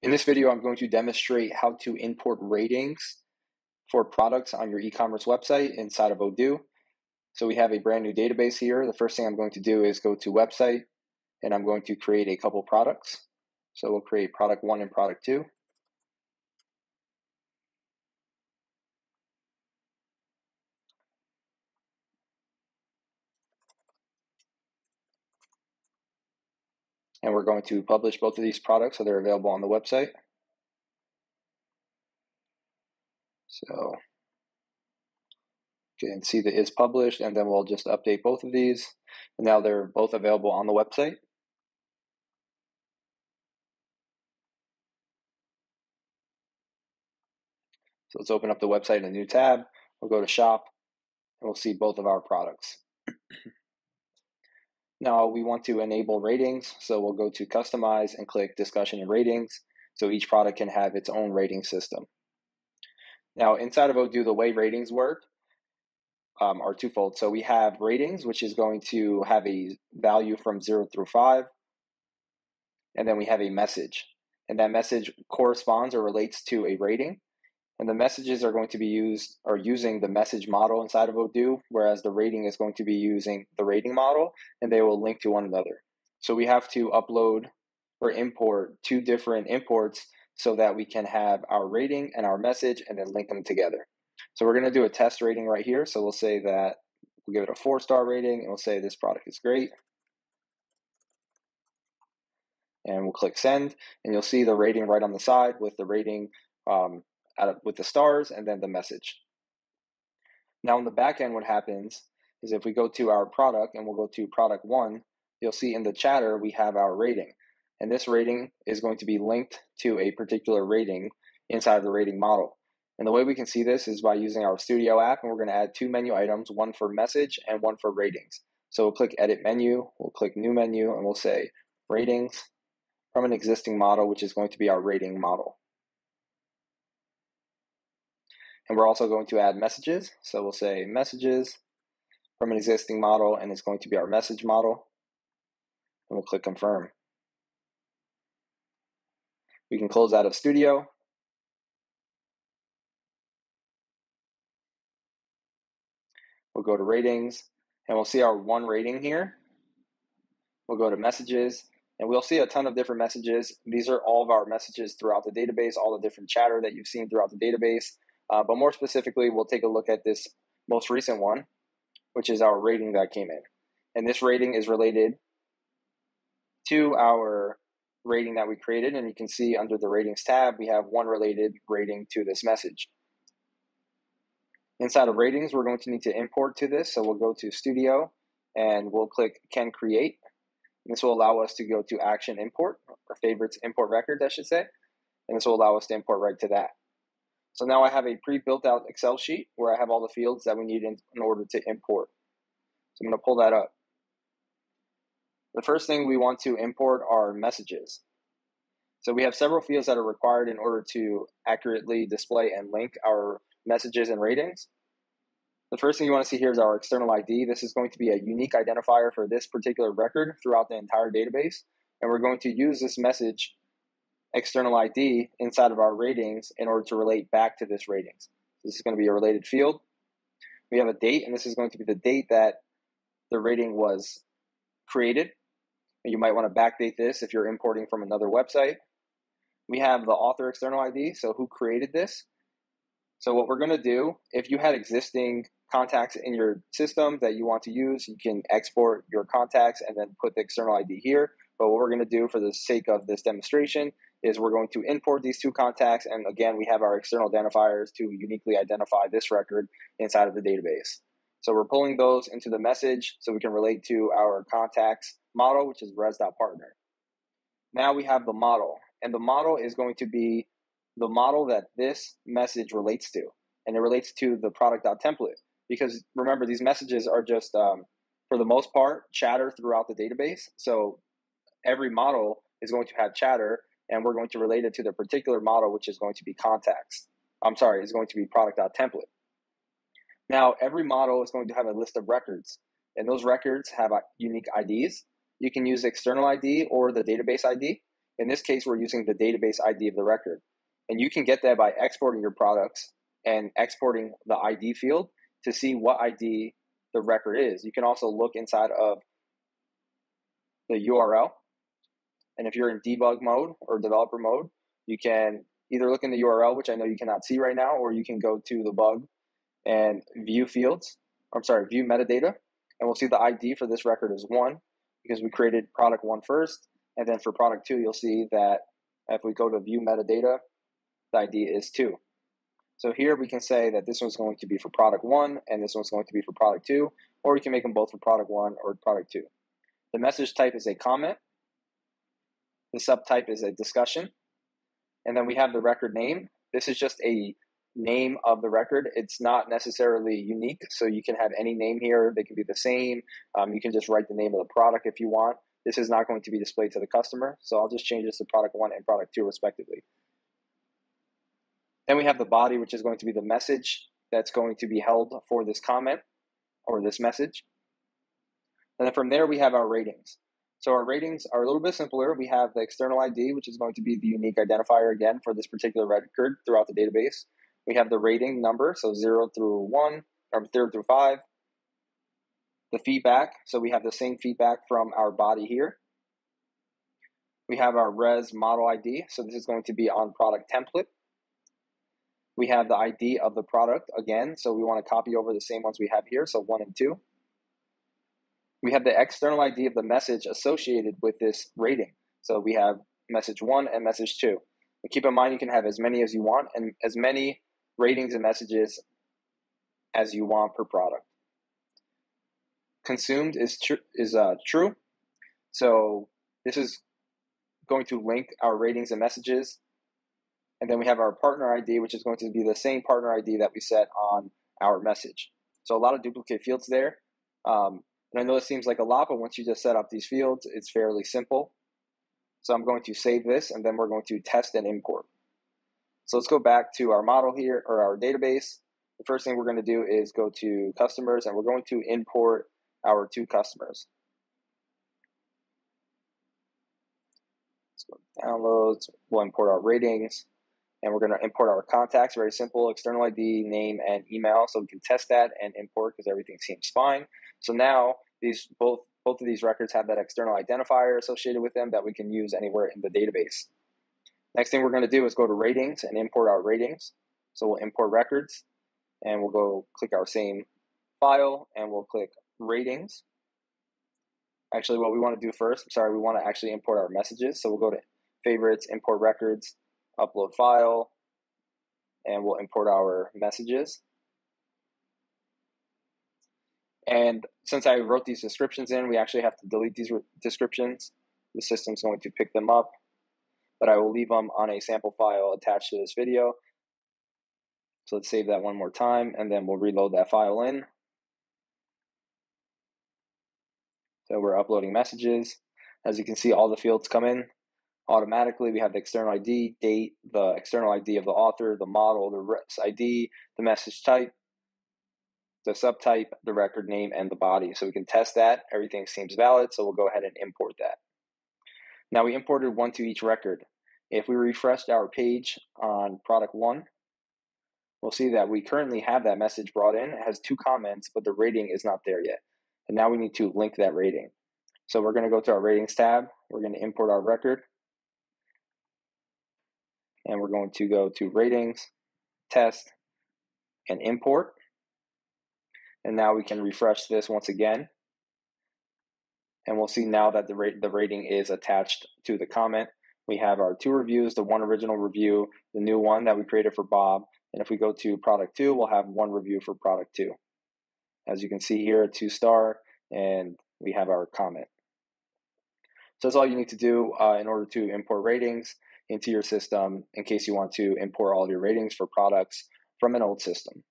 In this video, I'm going to demonstrate how to import ratings for products on your e-commerce website inside of Odoo. So we have a brand new database here. The first thing I'm going to do is go to website and I'm going to create a couple products. So we'll create product one and product two. And we're going to publish both of these products so they're available on the website. So you can see that is published and then we'll just update both of these. And now they're both available on the website. So let's open up the website in a new tab. We'll go to shop and we'll see both of our products. Now we want to enable ratings, so we'll go to customize and click discussion and ratings. So each product can have its own rating system. Now inside of Odoo, the way ratings work um, are twofold. So we have ratings, which is going to have a value from zero through five. And then we have a message. And that message corresponds or relates to a rating. And the messages are going to be used or using the message model inside of Odoo, whereas the rating is going to be using the rating model and they will link to one another. So we have to upload or import two different imports so that we can have our rating and our message and then link them together. So we're going to do a test rating right here. So we'll say that we'll give it a four star rating and we'll say this product is great. And we'll click send and you'll see the rating right on the side with the rating um, of, with the stars and then the message. Now in the back end, what happens is if we go to our product and we'll go to product one, you'll see in the chatter we have our rating. And this rating is going to be linked to a particular rating inside the rating model. And the way we can see this is by using our Studio app, and we're going to add two menu items, one for message and one for ratings. So we'll click Edit Menu, we'll click New Menu, and we'll say Ratings from an existing model, which is going to be our rating model. And we're also going to add messages. So we'll say messages from an existing model, and it's going to be our message model. And we'll click confirm. We can close out of Studio. We'll go to ratings, and we'll see our one rating here. We'll go to messages, and we'll see a ton of different messages. These are all of our messages throughout the database, all the different chatter that you've seen throughout the database. Uh, but more specifically, we'll take a look at this most recent one, which is our rating that came in. And this rating is related to our rating that we created. And you can see under the ratings tab, we have one related rating to this message. Inside of ratings, we're going to need to import to this. So we'll go to Studio and we'll click Can Create. This will allow us to go to Action Import, or Favorites Import Records, I should say. And this will allow us to import right to that. So now I have a pre-built out Excel sheet where I have all the fields that we need in, in order to import. So I'm going to pull that up. The first thing we want to import are messages. So we have several fields that are required in order to accurately display and link our messages and ratings. The first thing you want to see here is our external ID. This is going to be a unique identifier for this particular record throughout the entire database. And we're going to use this message external ID inside of our ratings in order to relate back to this ratings. This is going to be a related field. We have a date, and this is going to be the date that the rating was created. You might want to backdate this if you're importing from another website. We have the author external ID, so who created this. So what we're going to do, if you had existing contacts in your system that you want to use, you can export your contacts and then put the external ID here. But what we're going to do for the sake of this demonstration is we're going to import these two contacts. And again, we have our external identifiers to uniquely identify this record inside of the database. So we're pulling those into the message so we can relate to our contacts model, which is res.partner. Now we have the model, and the model is going to be the model that this message relates to, and it relates to the product.template. Because remember, these messages are just, um, for the most part, chatter throughout the database. So every model is going to have chatter, and we're going to relate it to the particular model, which is going to be contacts. I'm sorry, is going to be product.template. Now, every model is going to have a list of records, and those records have uh, unique IDs. You can use external ID or the database ID. In this case, we're using the database ID of the record. And you can get that by exporting your products and exporting the ID field to see what ID the record is. You can also look inside of the URL. And if you're in debug mode or developer mode, you can either look in the URL, which I know you cannot see right now, or you can go to the bug and view fields. I'm sorry, view metadata. And we'll see the ID for this record is one because we created product one first. And then for product two, you'll see that if we go to view metadata, the ID is two. So here we can say that this one's going to be for product one and this one's going to be for product two, or we can make them both for product one or product two. The message type is a comment. The subtype is a discussion. And then we have the record name. This is just a name of the record. It's not necessarily unique, so you can have any name here. They can be the same. Um, you can just write the name of the product if you want. This is not going to be displayed to the customer, so I'll just change this to product one and product two respectively. Then we have the body, which is going to be the message that's going to be held for this comment or this message. And then from there, we have our ratings. So our ratings are a little bit simpler. We have the external ID, which is going to be the unique identifier again for this particular record throughout the database. We have the rating number, so 0 through 1, or 0 through 5. The feedback, so we have the same feedback from our body here. We have our res model ID, so this is going to be on product template. We have the ID of the product again, so we want to copy over the same ones we have here, so 1 and 2. We have the external ID of the message associated with this rating. So we have message 1 and message 2. And keep in mind you can have as many as you want and as many ratings and messages as you want per product. Consumed is, tr- is uh, true. So this is going to link our ratings and messages and then we have our partner ID, which is going to be the same partner ID that we set on our message. So a lot of duplicate fields there. Um, and I know it seems like a lot, but once you just set up these fields, it's fairly simple. So I'm going to save this and then we're going to test and import. So let's go back to our model here or our database. The first thing we're going to do is go to customers and we're going to import our two customers. Let's go to downloads. We'll import our ratings and we're going to import our contacts. Very simple, external ID, name, and email. So we can test that and import because everything seems fine. So now these both both of these records have that external identifier associated with them that we can use anywhere in the database. Next thing we're going to do is go to ratings and import our ratings. So we'll import records and we'll go click our same file and we'll click ratings. Actually, what we want to do first, I'm sorry, we want to actually import our messages. So we'll go to favorites, import records, upload file, and we'll import our messages. And since I wrote these descriptions in, we actually have to delete these descriptions. The system's going to pick them up, but I will leave them on a sample file attached to this video. So let's save that one more time, and then we'll reload that file in. So we're uploading messages. As you can see, all the fields come in automatically. We have the external ID, date, the external ID of the author, the model, the ID, the message type, the subtype, the record name, and the body. So we can test that. Everything seems valid, so we'll go ahead and import that. Now we imported one to each record. If we refreshed our page on product one, we'll see that we currently have that message brought in. It has two comments, but the rating is not there yet. And now we need to link that rating. So we're going to go to our ratings tab. We're going to import our record and we're going to go to ratings, test, and import. And now we can refresh this once again. And we'll see now that the, rate, the rating is attached to the comment. We have our two reviews, the one original review, the new one that we created for Bob. And if we go to product two, we'll have one review for product two. As you can see here, a two star, and we have our comment. So that's all you need to do uh, in order to import ratings into your system in case you want to import all your ratings for products from an old system.